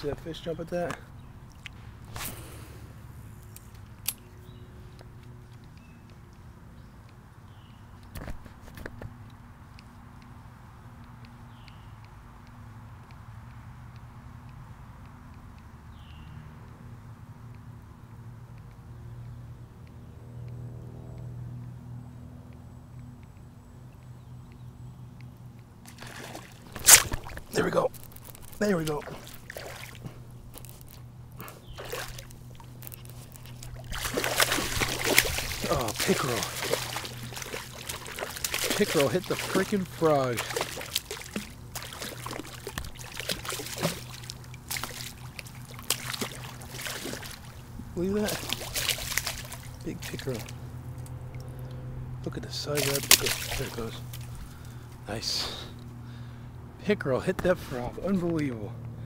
See that fish jump at that? There we go. There we go. Pickerel. Pickerel hit the freaking frog. Look at that. Big pickerel. Look at the size of that pickerel. There it goes. Nice. Pickerel hit that frog. Unbelievable.